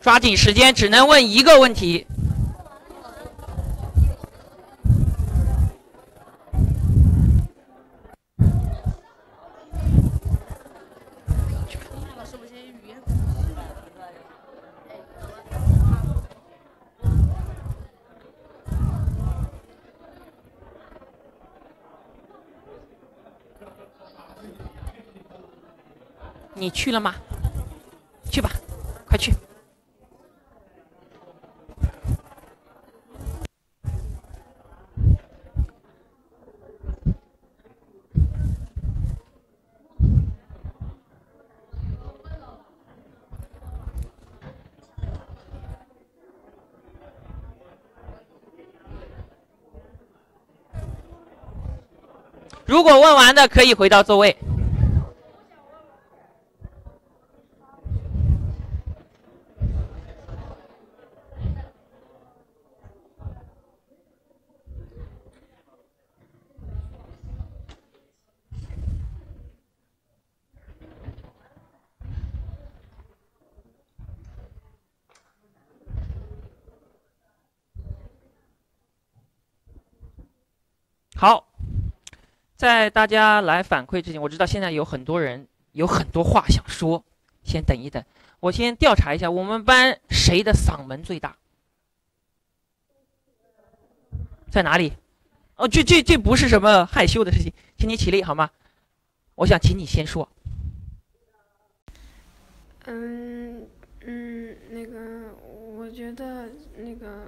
抓紧时间，只能问一个问题。你去了吗？如果问完的可以回到座位。好，在大家来反馈之前，我知道现在有很多人有很多话想说，先等一等，我先调查一下我们班谁的嗓门最大，在哪里？哦，这这这不是什么害羞的事情，请你起立好吗？我想请你先说。嗯嗯，那个，我觉得那个，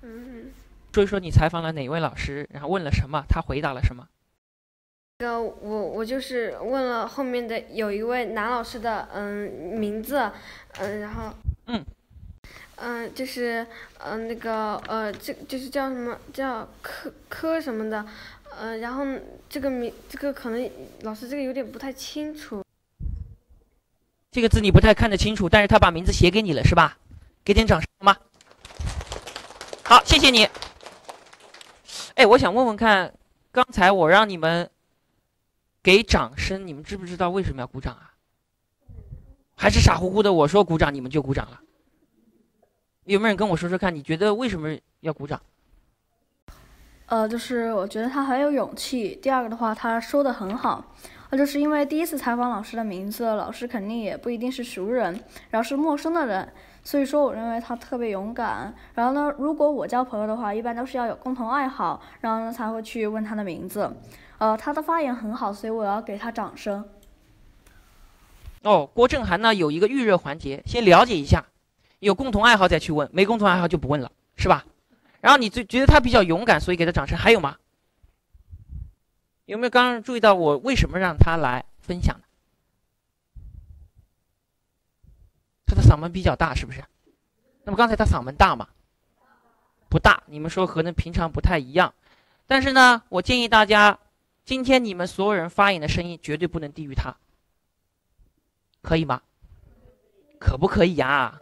嗯。说一说你采访了哪位老师，然后问了什么，他回答了什么？那个我我就是问了后面的有一位男老师的嗯名字，嗯然后嗯嗯就是嗯那个呃这就是叫什么叫科科什么的，呃然后这个名这个可能老师这个有点不太清楚。这个字你不太看得清楚，但是他把名字写给你了是吧？给点掌声好吗？好，谢谢你。哎，我想问问看，刚才我让你们给掌声，你们知不知道为什么要鼓掌啊？还是傻乎乎的？我说鼓掌，你们就鼓掌了？有没有人跟我说说看？你觉得为什么要鼓掌？呃，就是我觉得他很有勇气。第二个的话，他说的很好。那就是因为第一次采访老师的名字，老师肯定也不一定是熟人，然后是陌生的人。所以说，我认为他特别勇敢。然后呢，如果我交朋友的话，一般都是要有共同爱好，然后呢才会去问他的名字。呃，他的发言很好，所以我要给他掌声。哦，郭正涵呢有一个预热环节，先了解一下，有共同爱好再去问，没共同爱好就不问了，是吧？然后你就觉得他比较勇敢，所以给他掌声。还有吗？有没有刚刚注意到我为什么让他来分享？他的嗓门比较大，是不是？那么刚才他嗓门大吗？不大。你们说和那平常不太一样，但是呢，我建议大家，今天你们所有人发言的声音绝对不能低于他，可以吗？可不可以呀？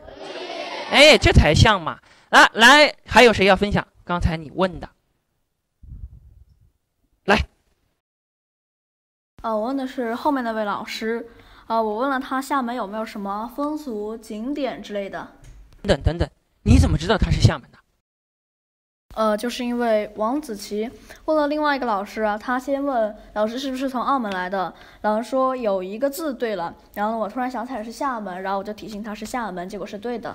哎，这才像嘛！来来，还有谁要分享刚才你问的？来。哦，我问的是后面那位老师。啊，我问了他厦门有没有什么风俗景点之类的。等等等等，你怎么知道他是厦门的？呃，就是因为王子奇问了另外一个老师，他先问老师是不是从澳门来的，老师说有一个字对了，然后我突然想起来是厦门，然后我就提醒他是厦门，结果是对的。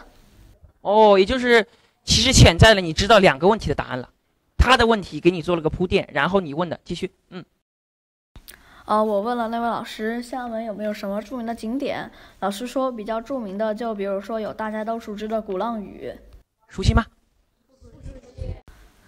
哦，也就是其实潜在了你知道两个问题的答案了，他的问题给你做了个铺垫，然后你问的继续，嗯。呃，我问了那位老师，厦门有没有什么著名的景点？老师说比较著名的，就比如说有大家都熟知的鼓浪屿，熟悉吗？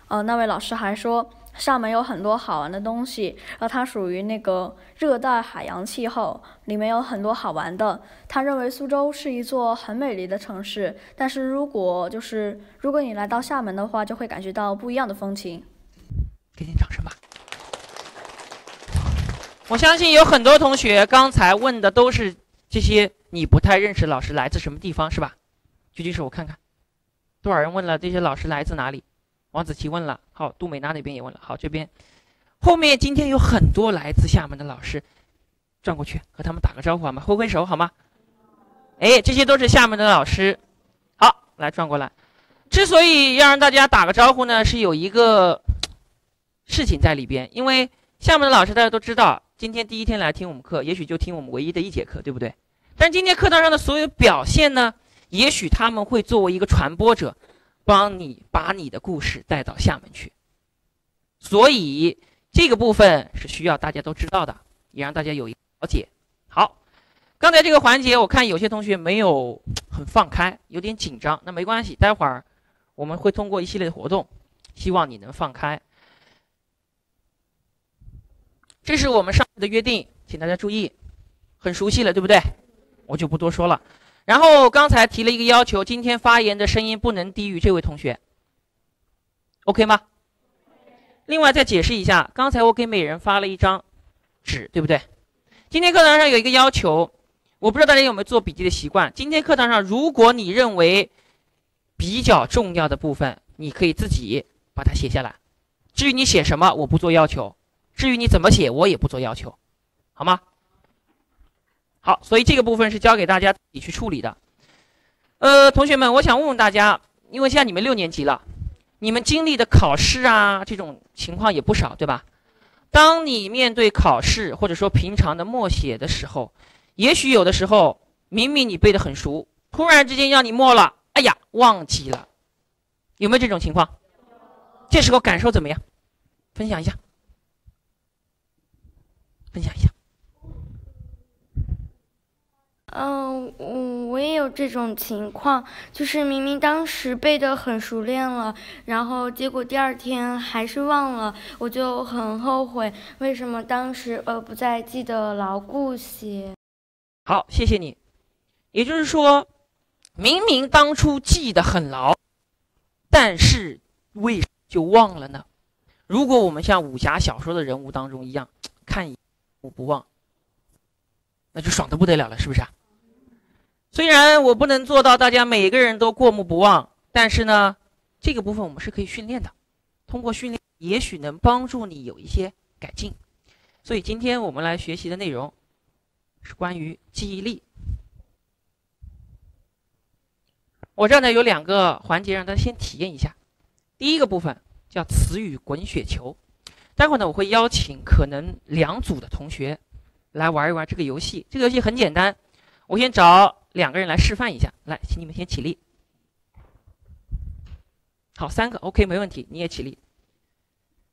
呃，那位老师还说厦门有很多好玩的东西，然后它属于那个热带海洋气候，里面有很多好玩的。他认为苏州是一座很美丽的城市，但是如果就是如果你来到厦门的话，就会感觉到不一样的风情。给点掌声吧。我相信有很多同学刚才问的都是这些你不太认识老师来自什么地方是吧？举举手我看看，多少人问了这些老师来自哪里？王子琪问了，好，杜美娜那边也问了，好，这边后面今天有很多来自厦门的老师，转过去和他们打个招呼好吗？挥挥手好吗？哎，这些都是厦门的老师，好来转过来。之所以要让大家打个招呼呢，是有一个事情在里边。因为厦门的老师大家都知道，今天第一天来听我们课，也许就听我们唯一的一节课，对不对？但今天课堂上的所有表现呢，也许他们会作为一个传播者，帮你把你的故事带到厦门去。所以这个部分是需要大家都知道的，也让大家有一了解。好，刚才这个环节，我看有些同学没有很放开，有点紧张，那没关系，待会儿。我们会通过一系列的活动，希望你能放开。这是我们上次的约定，请大家注意，很熟悉了，对不对？我就不多说了。然后刚才提了一个要求，今天发言的声音不能低于这位同学，OK 吗？另外再解释一下，刚才我给每人发了一张纸，对不对？今天课堂上有一个要求，我不知道大家有没有做笔记的习惯。今天课堂上，如果你认为比较重要的部分，你可以自己把它写下来。至于你写什么，我不做要求；至于你怎么写，我也不做要求，好吗？好，所以这个部分是交给大家自己去处理的。呃，同学们，我想问问大家，因为现在你们六年级了，你们经历的考试啊这种情况也不少，对吧？当你面对考试或者说平常的默写的时候，也许有的时候明明你背得很熟，突然之间让你默了。哎呀，忘记了，有没有这种情况？这时候感受怎么样？分享一下，分享一下。嗯，我我也有这种情况，就是明明当时背得很熟练了，然后结果第二天还是忘了，我就很后悔，为什么当时呃不再记得牢固些？好，谢谢你。也就是说。明明当初记得很牢，但是为就忘了呢？如果我们像武侠小说的人物当中一样，看一目不忘，那就爽的不得了了，是不是啊？虽然我不能做到大家每个人都过目不忘，但是呢，这个部分我们是可以训练的，通过训练，也许能帮助你有一些改进。所以今天我们来学习的内容是关于记忆力。我这儿呢有两个环节，让大家先体验一下。第一个部分叫词语滚雪球，待会儿呢我会邀请可能两组的同学来玩一玩这个游戏。这个游戏很简单，我先找两个人来示范一下。来，请你们先起立。好，三个 OK 没问题，你也起立。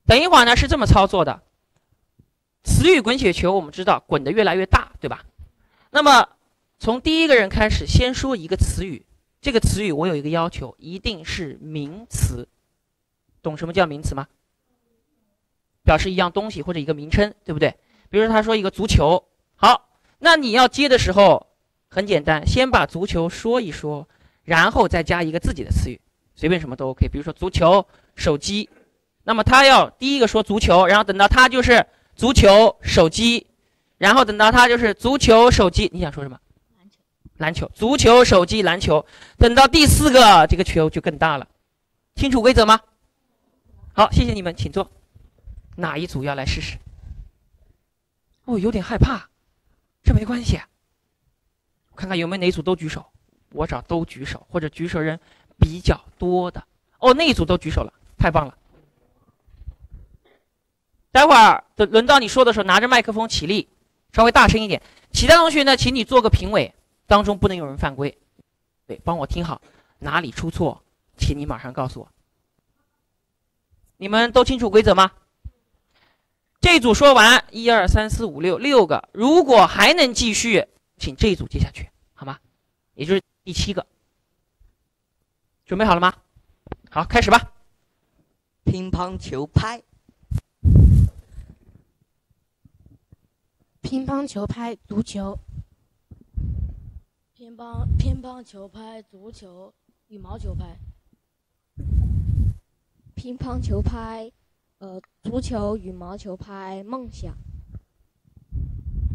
等一会儿呢是这么操作的，词语滚雪球，我们知道滚得越来越大，对吧？那么从第一个人开始，先说一个词语。这个词语我有一个要求，一定是名词。懂什么叫名词吗？表示一样东西或者一个名称，对不对？比如他说一个足球，好，那你要接的时候很简单，先把足球说一说，然后再加一个自己的词语，随便什么都 OK。比如说足球、手机，那么他要第一个说足球，然后等到他就是足球、手机，然后等到他就是足球、手机，你想说什么？篮球、足球、手机、篮球，等到第四个，这个球就更大了。清楚规则吗？好，谢谢你们，请坐。哪一组要来试试？哦，有点害怕，这没关系。看看有没有哪组都举手，我找都举手或者举手人比较多的。哦，那一组都举手了，太棒了。待会儿等轮到你说的时候，拿着麦克风起立，稍微大声一点。其他同学呢，请你做个评委。当中不能有人犯规，对，帮我听好，哪里出错，请你马上告诉我。你们都清楚规则吗？这组说完，一二三四五六六个，如果还能继续，请这一组接下去，好吗？也就是第七个，准备好了吗？好，开始吧。乒乓球拍，乒乓球拍，足球。乒乓乒乓球拍，足球，羽毛球拍。乒乓球拍，呃，足球，羽毛球拍，梦想。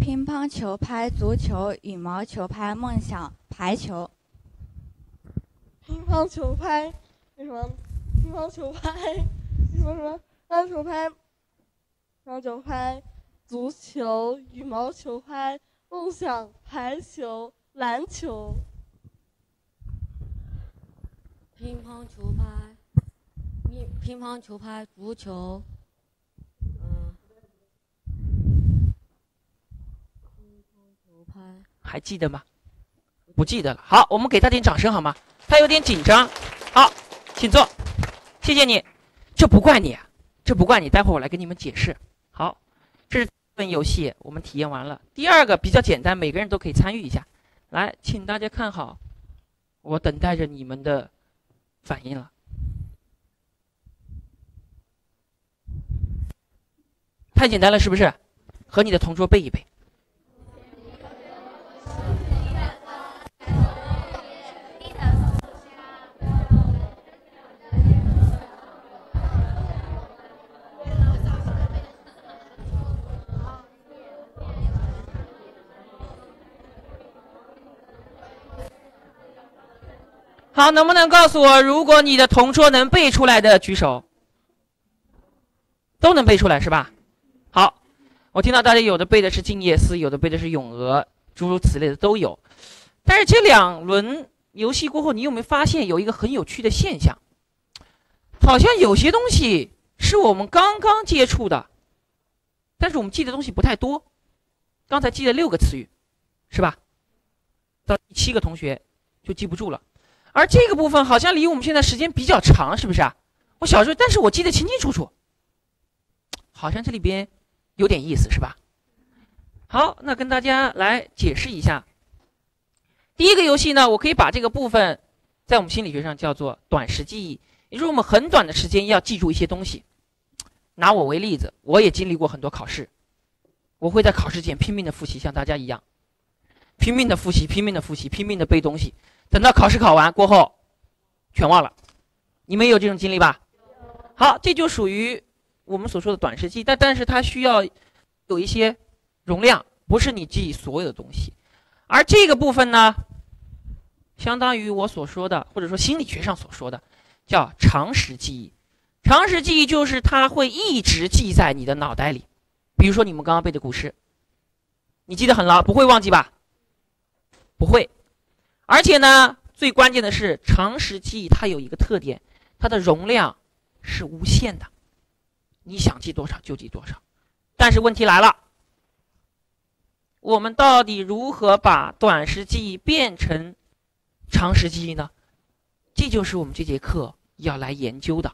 乒乓球拍，足球，羽毛球拍，梦想，排球。乒乓球拍，那什么？乒乓球拍，什么什么？篮球拍，乒乓球拍，足球，羽毛球拍，梦想，排球。篮球，乒乓球拍，乒乒乓球拍，足球，嗯，乒乓球拍，还记得吗？不记得了。好，我们给他点掌声好吗？他有点紧张。好，请坐。谢谢你。这不怪你，这不怪你。待会儿我来跟你们解释。好，这是份游戏，我们体验完了。第二个比较简单，每个人都可以参与一下。来，请大家看好，我等待着你们的反应了。太简单了，是不是？和你的同桌背一背。好，能不能告诉我，如果你的同桌能背出来的举手？都能背出来是吧？好，我听到大家有的背的是《静夜思》，有的背的是《咏鹅》，诸如此类的都有。但是这两轮游戏过后，你有没有发现有一个很有趣的现象？好像有些东西是我们刚刚接触的，但是我们记的东西不太多。刚才记了六个词语，是吧？到第七个同学就记不住了。而这个部分好像离我们现在时间比较长，是不是啊？我小时候，但是我记得清清楚楚，好像这里边有点意思，是吧？好，那跟大家来解释一下。第一个游戏呢，我可以把这个部分在我们心理学上叫做短时记忆，也就是我们很短的时间要记住一些东西。拿我为例子，我也经历过很多考试，我会在考试前拼命的复习，像大家一样，拼命的复习，拼命的复习，拼命的背东西。等到考试考完过后，全忘了。你们有这种经历吧？好，这就属于我们所说的短时记，但但是它需要有一些容量，不是你记忆所有的东西。而这个部分呢，相当于我所说的，或者说心理学上所说的，叫长时记忆。长时记忆就是它会一直记在你的脑袋里。比如说你们刚刚背的古诗，你记得很牢，不会忘记吧？不会。而且呢，最关键的是，长时记忆它有一个特点，它的容量是无限的，你想记多少就记多少。但是问题来了，我们到底如何把短时记忆变成长时记忆呢？这就是我们这节课要来研究的，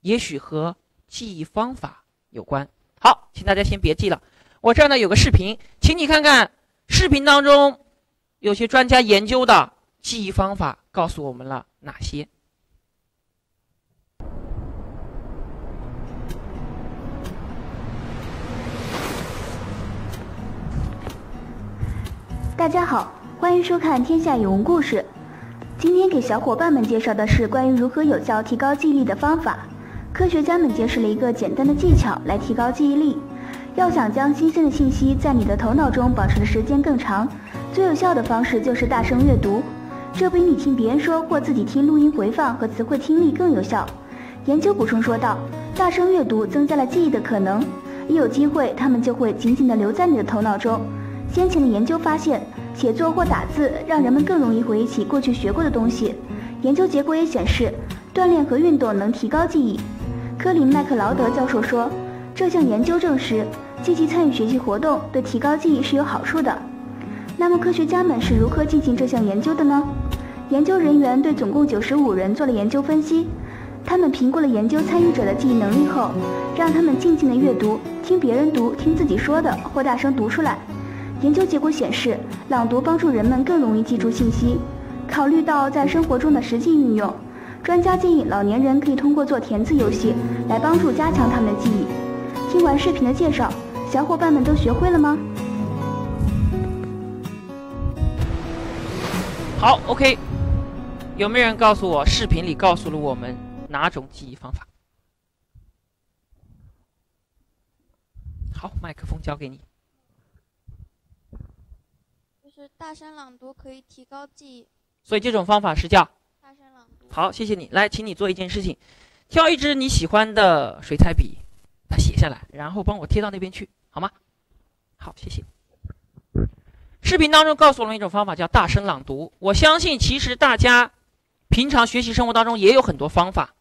也许和记忆方法有关。好，请大家先别记了，我这儿呢有个视频，请你看看视频当中。有些专家研究的记忆方法告诉我们了哪些？大家好，欢迎收看《天下有文故事》。今天给小伙伴们介绍的是关于如何有效提高记忆力的方法。科学家们揭示了一个简单的技巧来提高记忆力。要想将新鲜的信息在你的头脑中保持的时间更长。最有效的方式就是大声阅读，这比你听别人说或自己听录音回放和词汇听力更有效。研究补充说道，大声阅读增加了记忆的可能，一有机会，它们就会紧紧地留在你的头脑中。先前的研究发现，写作或打字让人们更容易回忆起过去学过的东西。研究结果也显示，锻炼和运动能提高记忆。科林麦克劳德教授说，这项研究证实，积极参与学习活动对提高记忆是有好处的。那么科学家们是如何进行这项研究的呢？研究人员对总共九十五人做了研究分析，他们评估了研究参与者的记忆能力后，让他们静静的阅读，听别人读，听自己说的，或大声读出来。研究结果显示，朗读帮助人们更容易记住信息。考虑到在生活中的实际运用，专家建议老年人可以通过做填字游戏来帮助加强他们的记忆。听完视频的介绍，小伙伴们都学会了吗？好，OK，有没有人告诉我视频里告诉了我们哪种记忆方法？好，麦克风交给你。就是大声朗读可以提高记忆。所以这种方法是叫大声朗读。好，谢谢你。来，请你做一件事情，挑一支你喜欢的水彩笔，它写下来，然后帮我贴到那边去，好吗？好，谢谢。视频当中告诉我们一种方法，叫大声朗读。我相信，其实大家平常学习生活当中也有很多方法。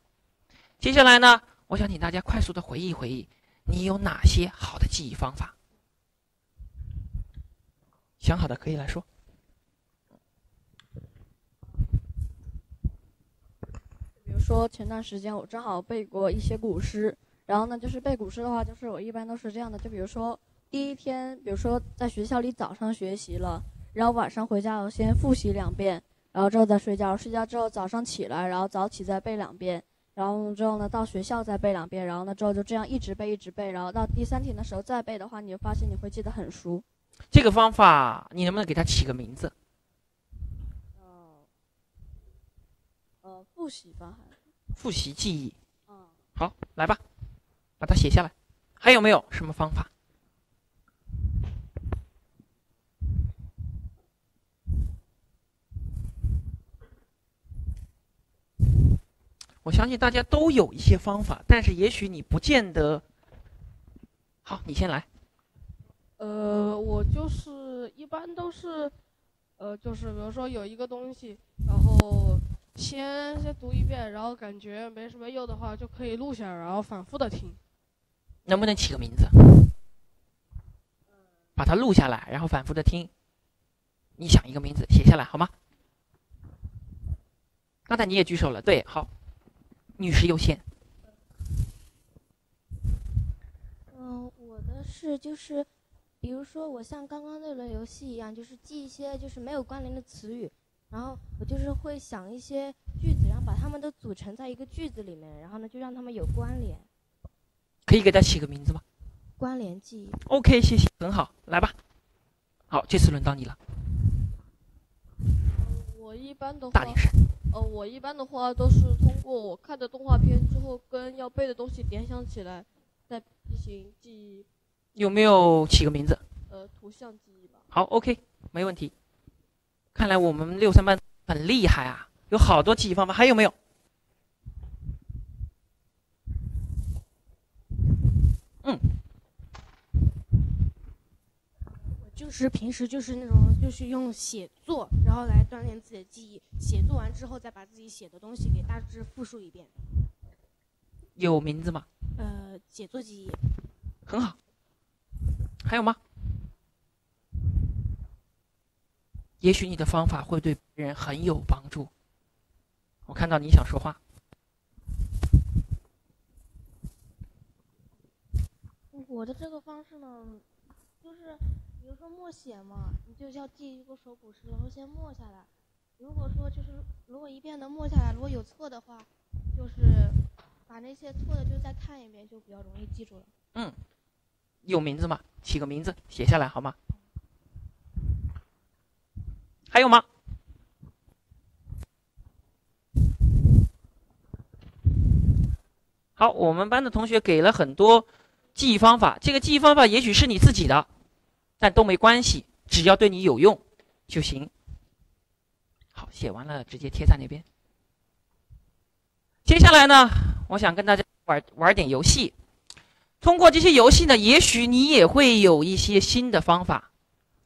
接下来呢，我想请大家快速的回忆回忆，你有哪些好的记忆方法？想好的可以来说。比如说前段时间我正好背过一些古诗，然后呢，就是背古诗的话，就是我一般都是这样的，就比如说第一天，比如说在学校里早上学习了，然后晚上回家我先复习两遍，然后之后再睡觉，睡觉之后早上起来，然后早起再背两遍，然后之后呢到学校再背两遍，然后呢之后就这样一直背一直背，然后到第三天的时候再背的话，你就发现你会记得很熟。这个方法你能不能给它起个名字？呃，复习吧，还复习记忆。嗯，好，来吧，把它写下来。还有没有什么方法？我相信大家都有一些方法，但是也许你不见得。好，你先来。呃，我就是一般都是，呃，就是比如说有一个东西，然后先先读一遍，然后感觉没什么用的话，就可以录下来，然后反复的听。能不能起个名字？把它录下来，然后反复的听。你想一个名字写下来好吗？刚才你也举手了，对，好，女士优先。嗯，我的是就是，比如说我像刚刚那轮游戏一样，就是记一些就是没有关联的词语，然后我就是会想一些句子，然后把它们都组成在一个句子里面，然后呢就让它们有关联，可以给它起个名字吗关联记忆。？OK，谢谢，很好，来吧。好，这次轮到你了。我一般的话大点声。呃，我一般的话都是通过我看的动画片之后，跟要背的东西联想起来，再进行记忆。有没有起个名字？呃，图像记忆吧。好，OK，没问题。看来我们六三班很厉害啊，有好多记忆方法。还有没有？嗯，我就是平时就是那种就是用写作，然后来锻炼自己的记忆。写作完之后，再把自己写的东西给大致复述一遍。有名字吗？呃，写作记忆。很好。还有吗？也许你的方法会对别人很有帮助。我看到你想说话。我的这个方式呢，就是比如说默写嘛，你就要记一个手古诗，然后先默下来。如果说就是如果一遍的默下来，如果有错的话，就是把那些错的就再看一遍，就比较容易记住了。嗯，有名字吗？起个名字写下来好吗？还有吗？好，我们班的同学给了很多记忆方法，这个记忆方法也许是你自己的，但都没关系，只要对你有用就行。好，写完了直接贴在那边。接下来呢，我想跟大家玩玩点游戏。通过这些游戏呢，也许你也会有一些新的方法。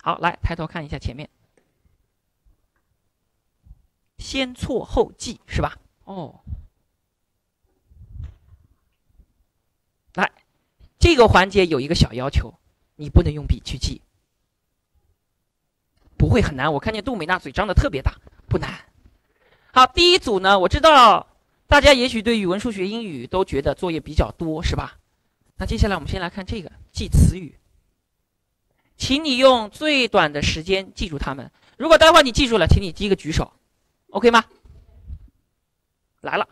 好，来抬头看一下前面，先错后记是吧？哦，来，这个环节有一个小要求，你不能用笔去记，不会很难。我看见杜美娜嘴张的特别大，不难。好，第一组呢，我知道大家也许对语文、数学、英语都觉得作业比较多，是吧？那接下来我们先来看这个记词语，请你用最短的时间记住它们。如果待会儿你记住了，请你第一个举手，OK 吗？来了，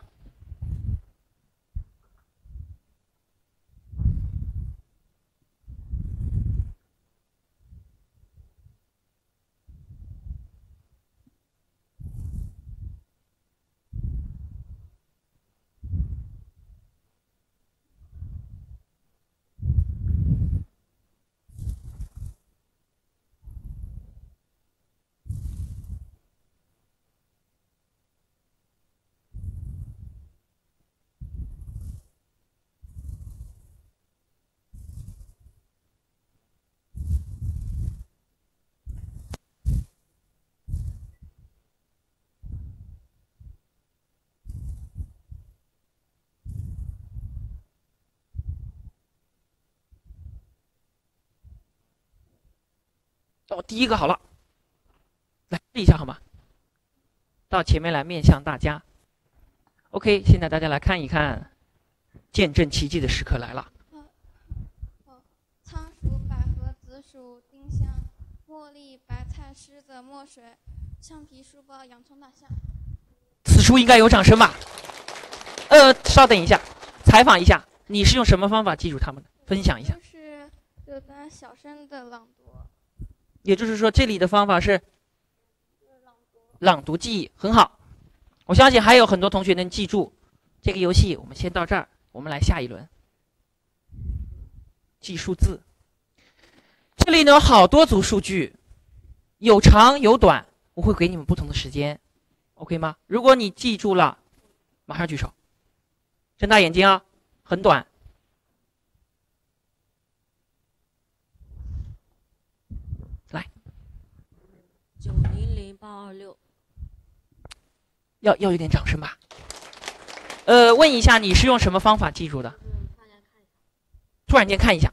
哦，第一个好了，来试一下好吗？到前面来面向大家。OK，现在大家来看一看，见证奇迹的时刻来了。仓鼠、百合、紫薯、丁香、茉莉、白菜、狮子、墨水、橡皮、书包、洋葱、大象。此处应该有掌声吧？呃，稍等一下，采访一下，你是用什么方法记住他们的？分享一下。就是有的小声的朗读。也就是说，这里的方法是朗读记忆，很好。我相信还有很多同学能记住这个游戏。我们先到这儿，我们来下一轮记数字。这里呢有好多组数据，有长有短，我会给你们不同的时间，OK 吗？如果你记住了，马上举手，睁大眼睛啊，很短。九零零八二六，要要有点掌声吧。呃，问一下，你是用什么方法记住的？突然间看一下，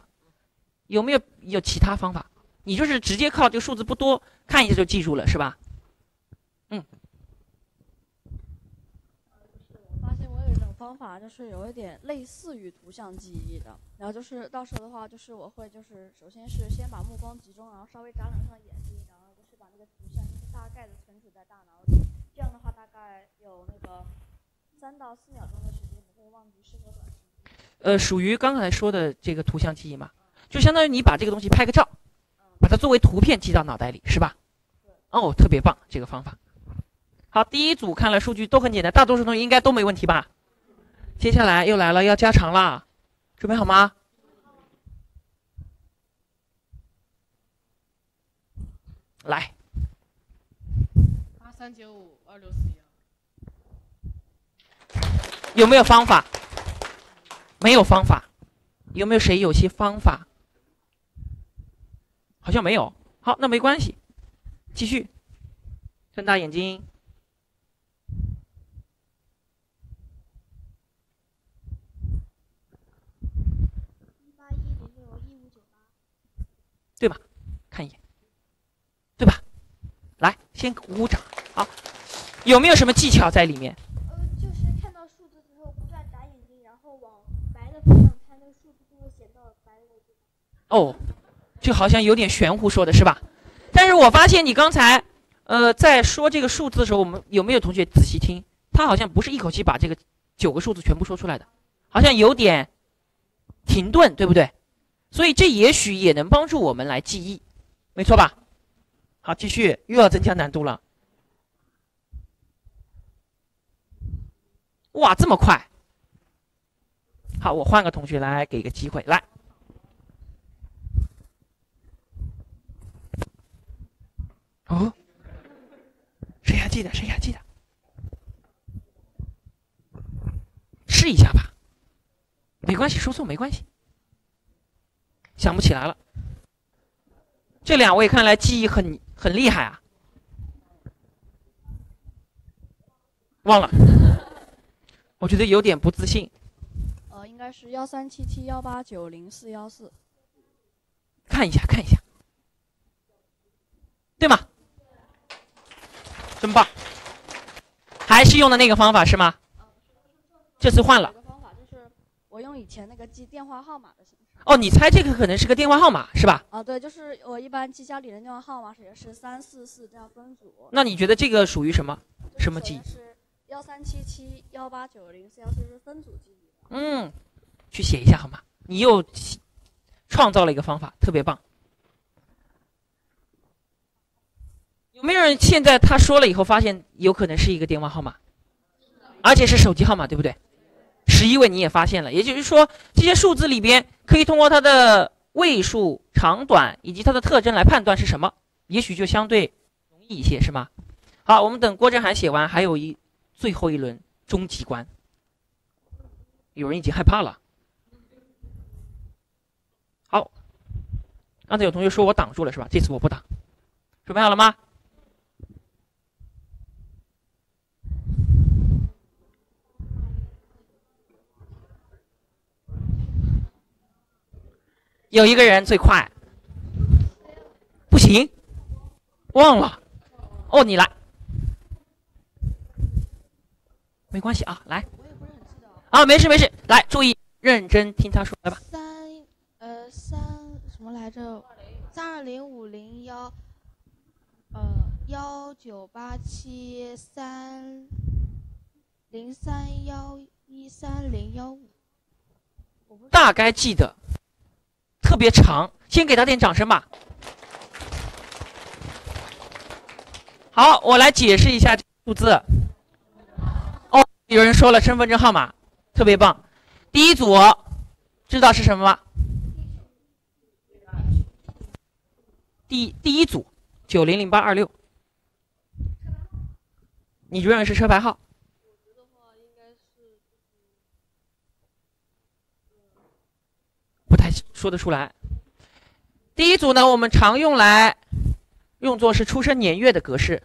有没有有其他方法？你就是直接靠这个数字不多，看一下就记住了，是吧？嗯。发现我有一种方法，就是有一点类似于图像记忆的。然后就是到时候的话，就是我会就是首先是先把目光集中，然后稍微眨两下眼睛，然后就是把那个图像就是大概的存储在大脑里。大概有那个三到四秒钟的时间不会忘记适合短时间。呃，属于刚才说的这个图像记忆嘛，就相当于你把这个东西拍个照，把它作为图片记到脑袋里，是吧？哦，特别棒，这个方法。好，第一组看了数据都很简单，大多数同学应该都没问题吧？接下来又来了，要加长了，准备好吗？来，八三九五二六四，有没有方法？没有方法，有没有谁有些方法？好像没有。好，那没关系，继续，睁大眼睛。对吧？看一眼，对吧？来，先鼓鼓掌。好，有没有什么技巧在里面？呃，就是看到数字之后不断眨眼睛，然后往白的方向看，那个数字就会显到白的地方。哦，就好像有点玄乎说的是吧？但是我发现你刚才，呃，在说这个数字的时候，我们有没有同学仔细听？他好像不是一口气把这个九个数字全部说出来的，好像有点停顿，对不对？所以这也许也能帮助我们来记忆，没错吧？好，继续，又要增加难度了。哇，这么快！好，我换个同学来给个机会，来。哦，谁还记得？谁还记得？试一下吧，没关系，说错没关系。想不起来了，这两位看来记忆很很厉害啊，忘了，我觉得有点不自信。呃，应该是幺三七七幺八九零四幺四。看一下，看一下，对吗？真棒，还是用的那个方法是吗？这次换了方法就是我用以前那个记电话号码的形式。哦，你猜这个可能是个电话号码是吧？啊，对，就是我一般记家里人电话号码是也是三四四这样分组。那你觉得这个属于什么？什么记忆？是幺三七七幺八九零四幺四是分组记忆。嗯，去写一下好吗？你又创造了一个方法，特别棒。没有人现在他说了以后发现有可能是一个电话号码，而且是手机号码，对不对？十一位你也发现了，也就是说这些数字里边可以通过它的位数、长短以及它的特征来判断是什么，也许就相对容易一些，是吗？好，我们等郭振涵写完，还有一最后一轮终极关。有人已经害怕了。好，刚才有同学说我挡住了是吧？这次我不挡。准备好了吗？有一个人最快，不行，忘了。哦，你来，没关系啊，来。啊，没事没事，来，注意认真听他说，来吧。三呃三什么来着？三二零五零幺，呃幺九八七三零三幺一三零幺五。大概记得，特别长，先给他点掌声吧。好，我来解释一下数字。哦，有人说了身份证号码，特别棒。第一组知道是什么吗？第第一组九零零八二六，你认为是车牌号？不太说得出来。第一组呢，我们常用来用作是出生年月的格式，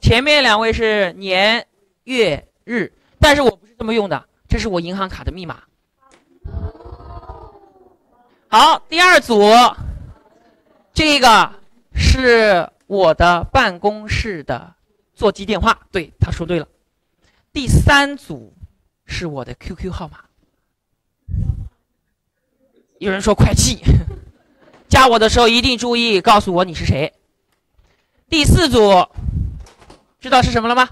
前面两位是年月日，但是我不是这么用的，这是我银行卡的密码。好，第二组，这个是我的办公室的座机电话，对，他说对了。第三组是我的 QQ 号码。有人说快记，加我的时候一定注意告诉我你是谁。第四组，知道是什么了吗？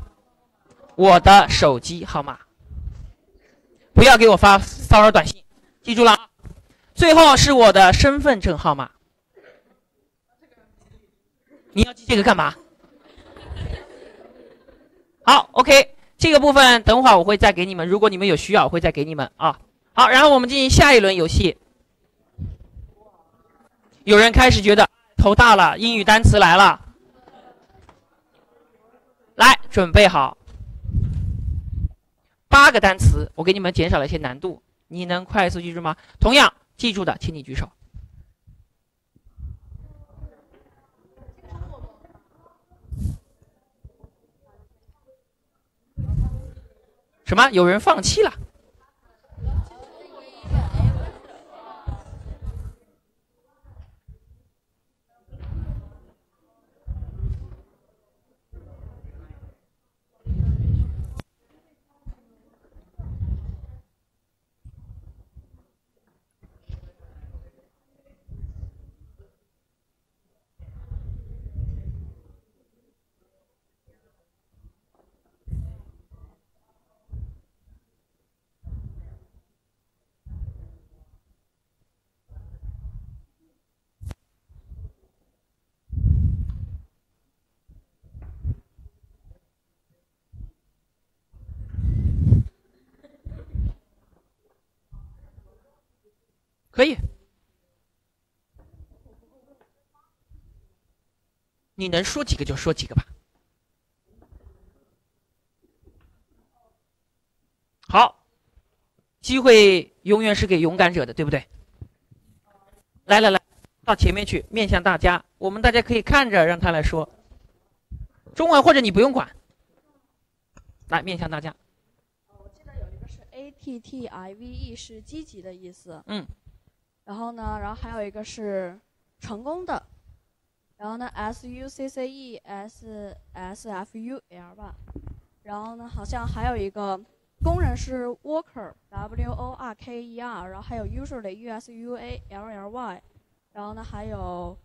我的手机号码，不要给我发骚扰短信，记住了啊。最后是我的身份证号码，你要记这个干嘛？好，OK，这个部分等会儿我会再给你们，如果你们有需要，我会再给你们啊。好，然后我们进行下一轮游戏。有人开始觉得头大了，英语单词来了，来准备好，八个单词，我给你们减少了一些难度，你能快速记住吗？同样记住的，请你举手。什么？有人放弃了？可以，你能说几个就说几个吧。好，机会永远是给勇敢者的，对不对？来来来，到前面去，面向大家，我们大家可以看着让他来说中文，或者你不用管。来，面向大家。我记得有一个是 A T T I V E，是积极的意思。嗯。然后呢，然后还有一个是成功的，然后呢，S U C C E S S F U L 吧，然后呢，好像还有一个工人是 worker，W O R K E R，然后还有 usually U S U A L L Y，然后呢，还有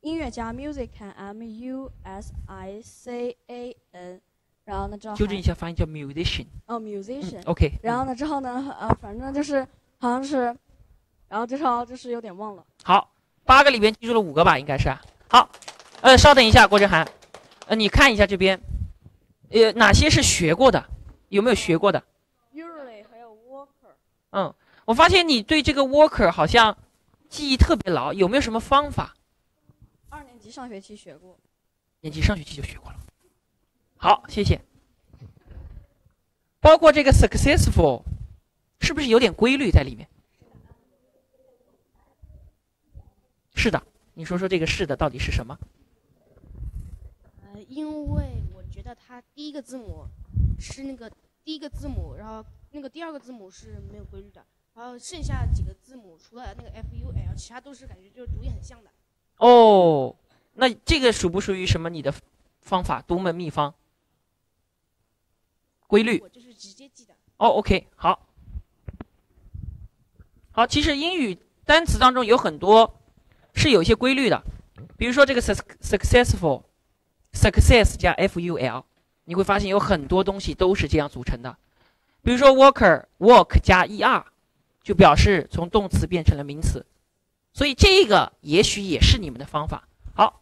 音乐家 musician M U S I C A N，然后呢，之后纠正一下发音叫 musician。哦，musician。OK。然后呢，之后呢，呃，反正就是好像是。然后这套就是有点忘了。好，八个里边记住了五个吧，应该是。好，呃，稍等一下，郭振涵，呃，你看一下这边，呃，哪些是学过的？有没有学过的？Usually 还有 worker。嗯，我发现你对这个 worker 好像记忆特别牢，有没有什么方法？二年级上学期学过。年级上学期就学过了。好，谢谢。包括这个 successful，是不是有点规律在里面？是的，你说说这个“是的”到底是什么？呃，因为我觉得它第一个字母是那个第一个字母，然后那个第二个字母是没有规律的，然后剩下几个字母除了那个 F U L，其他都是感觉就是读音很像的。哦，那这个属不属于什么你的方法独门秘方？规律？我就是直接记的。哦，OK，好，好，其实英语单词当中有很多是有一些规律的，比如说这个 successful，success 加 f u l，你会发现有很多东西都是这样组成的。比如说 worker，work 加 e r，就表示从动词变成了名词，所以这个也许也是你们的方法。好，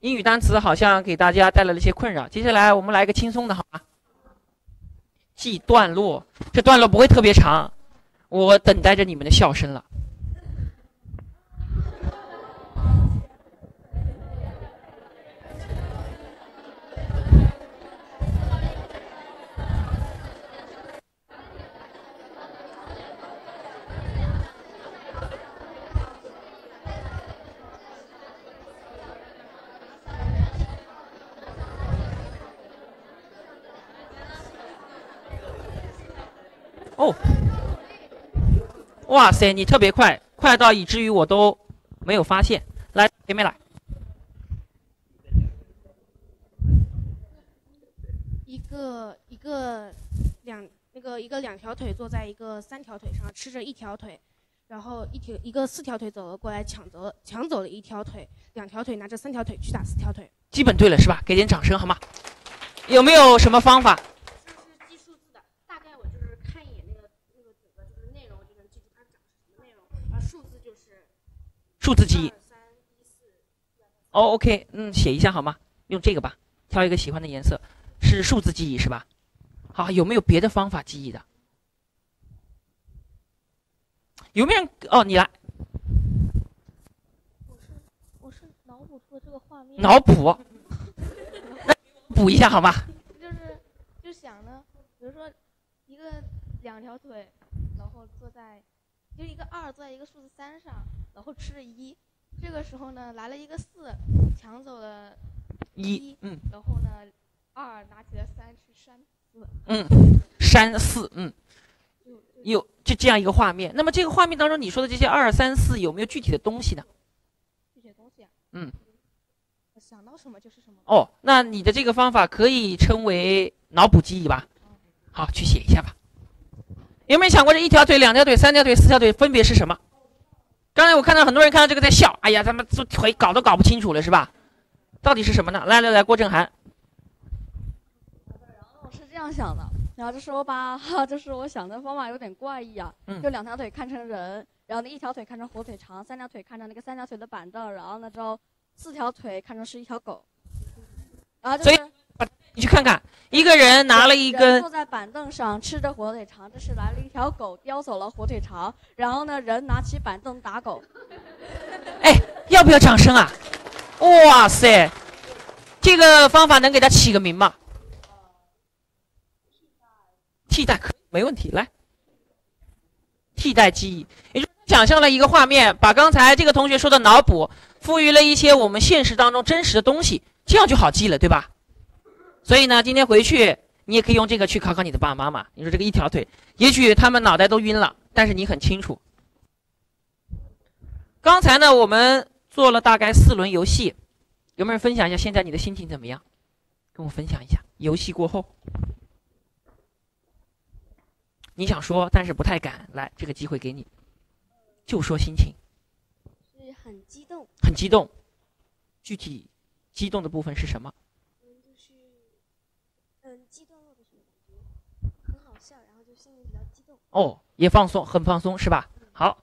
英语单词好像给大家带来了一些困扰，接下来我们来个轻松的，好吗？记段落，这段落不会特别长，我等待着你们的笑声了。哦，哇塞，你特别快，快到以至于我都没有发现。来，前面来。一个一个两那个一个两条腿坐在一个三条腿上吃着一条腿，然后一条一个四条腿走了过来抢走抢走了一条腿，两条腿拿着三条腿去打四条腿。基本对了是吧？给点掌声好吗？有没有什么方法？是记数字的，大概我就是看一眼那个那个整个就是内容就能记住它讲什么内容，而数字就是数字记忆。哦，OK，嗯，写一下好吗？用这个吧，挑一个喜欢的颜色，是数字记忆是吧？好，有没有别的方法记忆的？有没有人？哦，你来。我是我是脑补出的这个画面。脑补。那补一下好吗？就是就想呢，比如说一个两条腿，然后坐在就一个二坐在一个数字三上，然后吃了一。这个时候呢，来了一个四，抢走了一，嗯，然后呢，二拿起了三去扇四，嗯，扇四，嗯，有就这样一个画面。那么这个画面当中你说的这些二三四有没有具体的东西呢？具体的东西啊？嗯，想到什么就是什么。哦，那你的这个方法可以称为脑补记忆吧？好，去写一下吧。有没有想过这一条腿、两条腿、三条腿、四条腿分别是什么？刚才我看到很多人看到这个在笑，哎呀，咱们这腿搞都搞不清楚了，是吧？到底是什么呢？来来来，郭正涵。我是这样想的，然后就是我把，就是我想的方法有点怪异啊，嗯就两条腿看成人，然后那一条腿看成火腿肠，三条腿看成那个三条腿的板凳，然后呢之后四条腿看成是一条狗，然后就所以是你去看看，一个人拿了一根坐在板凳上吃着火腿肠，这是来了一条狗叼走了火腿肠，然后呢人拿起板凳打狗，哎要不要掌声啊？哇塞，这个方法能给他起个名吗？替代可没问题，来，替代记忆，也就是想象了一个画面，把刚才这个同学说的脑补赋予了一些我们现实当中真实的东西，这样就好记了，对吧？所以呢，今天回去你也可以用这个去考考你的爸爸妈妈。你说这个一条腿，也许他们脑袋都晕了，但是你很清楚。刚才呢，我们做了大概四轮游戏，有没有人分享一下现在你的心情怎么样？跟我分享一下。游戏过后，你想说，但是不太敢，来，这个机会给你，就说心情。是很激动，很激动，具体激动的部分是什么？嗯，就是嗯，激动了的时候感觉很好笑，然后就心里比较激动。哦，也放松，很放松，是吧？好。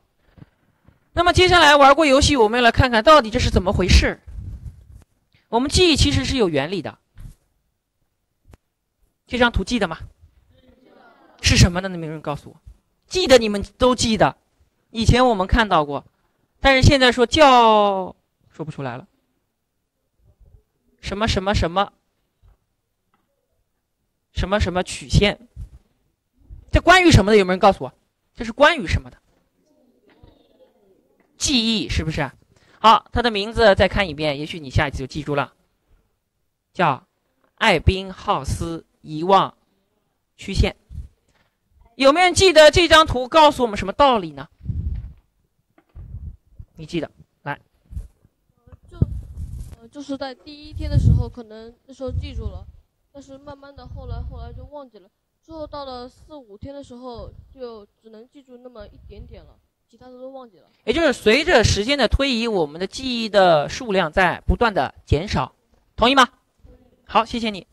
那么接下来玩过游戏，我们来看看到底这是怎么回事。我们记忆其实是有原理的。这张图记得吗？是什么呢？能没有人告诉我？记得你们都记得，以前我们看到过，但是现在说叫说不出来了。什么什么什么什么什么曲线？这关于什么的？有没有人告诉我？这是关于什么的？记忆是不是？好，它的名字再看一遍，也许你下一次就记住了，叫艾宾浩斯遗忘曲线。有没有人记得这张图告诉我们什么道理呢？你记得？来，就呃，就是在第一天的时候，可能那时候记住了，但是慢慢的后来后来就忘记了。之后到了四五天的时候，就只能记住那么一点点了，其他的都忘记了。也就是随着时间的推移，我们的记忆的数量在不断的减少，同意吗？好，谢谢你。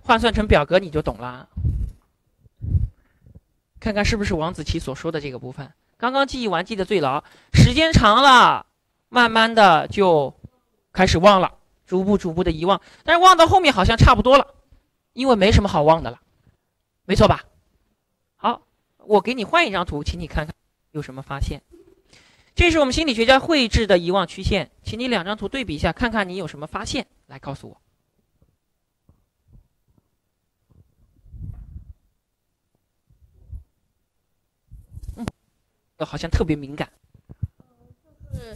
换算成表格你就懂了。看看是不是王子琪所说的这个部分？刚刚记忆完记得最牢，时间长了，慢慢的就开始忘了，逐步逐步的遗忘。但是忘到后面好像差不多了，因为没什么好忘的了，没错吧？好，我给你换一张图，请你看看有什么发现。这是我们心理学家绘制的遗忘曲线，请你两张图对比一下，看看你有什么发现，来告诉我。嗯好像特别敏感。就是，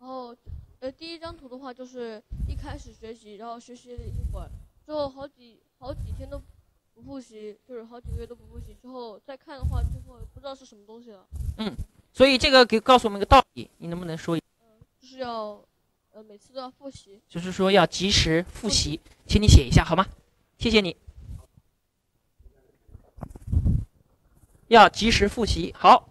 然后，呃，第一张图的话，就是一开始学习，然后学习了一会儿，之后好几好几天都不复习，就是好几个月都不复习，之后再看的话，就会不知道是什么东西了。嗯，所以这个给告诉我们一个道理，你能不能说？嗯，就是要，呃，每次都要复习。就是说要及时复习，请你写一下好吗？谢谢你。要及时复习，好。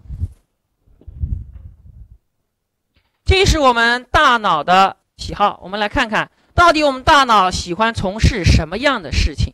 这是我们大脑的喜好，我们来看看到底我们大脑喜欢从事什么样的事情。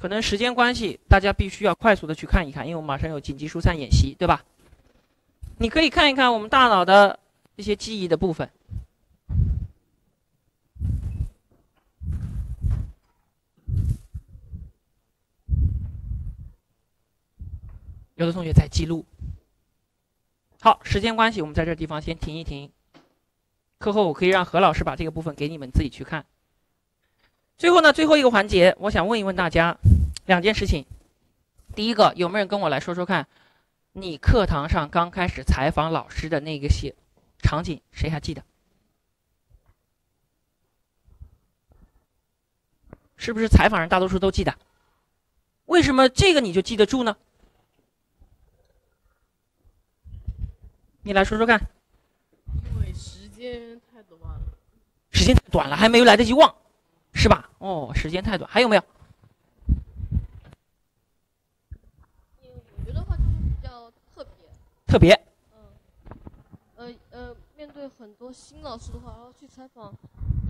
可能时间关系，大家必须要快速的去看一看，因为我们马上有紧急疏散演习，对吧？你可以看一看我们大脑的这些记忆的部分。有的同学在记录。好，时间关系，我们在这地方先停一停。课后我可以让何老师把这个部分给你们自己去看。最后呢，最后一个环节，我想问一问大家两件事情。第一个，有没有人跟我来说说看，你课堂上刚开始采访老师的那个些场景，谁还记得？是不是采访人大多数都记得？为什么这个你就记得住呢？你来说说看。因为时间太短了。时间太短了，还没有来得及忘。是吧？哦，时间太短，还有没有？我觉得话就是比较特别。特别。嗯。呃呃，面对很多新老师的话，然后去采访，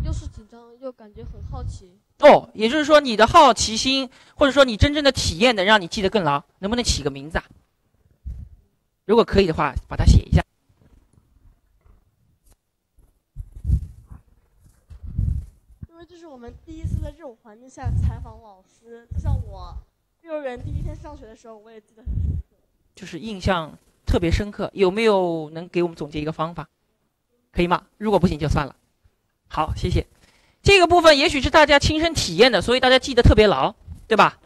又是紧张又感觉很好奇。哦，也就是说你的好奇心，或者说你真正的体验，能让你记得更牢。能不能起个名字啊？如果可以的话，把它写一下。我们第一次在这种环境下采访老师，就像我幼儿园第一天上学的时候，我也记得很深刻。就是印象特别深刻，有没有能给我们总结一个方法？可以吗？如果不行就算了。好，谢谢。这个部分也许是大家亲身体验的，所以大家记得特别牢，对吧？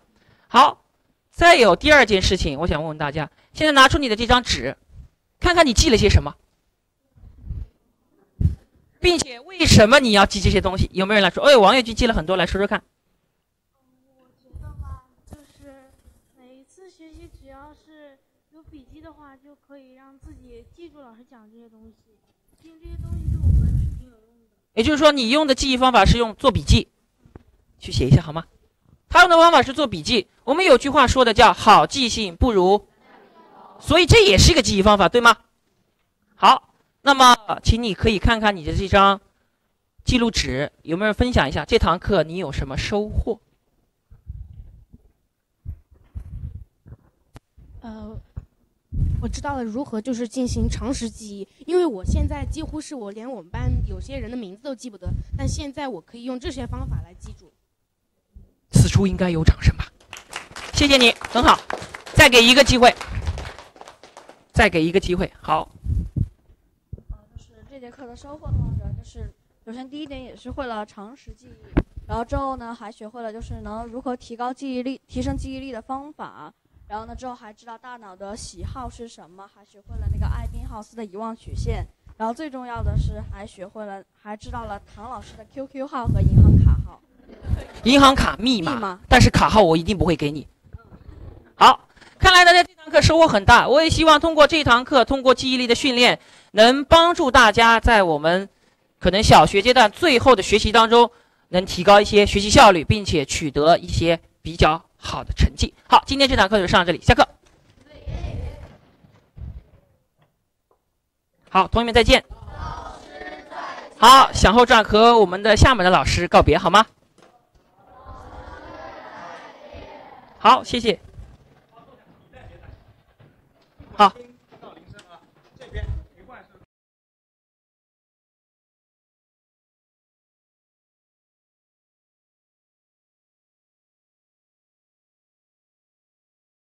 好，再有第二件事情，我想问问大家：现在拿出你的这张纸，看看你记了些什么。并且为什么你要记这些东西？有没有人来说？哎，王月军记了很多，来说说看。我觉得吧，就是每一次学习，只要是有笔记的话，就可以让自己记住老师讲这些东西。听这些东西对我们是挺有用的。也就是说，你用的记忆方法是用做笔记，去写一下好吗？他用的方法是做笔记。我们有句话说的叫“好记性不如”，所以这也是一个记忆方法，对吗？好。那么，请你可以看看你的这张记录纸，有没有人分享一下这堂课你有什么收获？呃，我知道了如何就是进行常识记忆，因为我现在几乎是我连我们班有些人的名字都记不得，但现在我可以用这些方法来记住。此处应该有掌声吧？谢谢你，很好，再给一个机会，再给一个机会，好。这节课的收获的话，主要就是首先第一点也是会了常识记忆，然后之后呢还学会了就是能如何提高记忆力、提升记忆力的方法，然后呢之后还知道大脑的喜好是什么，还学会了那个艾宾浩斯的遗忘曲线，然后最重要的是还学会了，还知道了唐老师的 QQ 号和银行卡号。银行卡密码，密码但是卡号我一定不会给你。好，看来大家课收获很大。我也希望通过这堂课，通过记忆力的训练，能帮助大家在我们可能小学阶段最后的学习当中，能提高一些学习效率，并且取得一些比较好的成绩。好，今天这堂课就上到这里，下课。好，同学们再见。好，向后转和我们的厦门的老师告别，好吗？好，谢谢。好。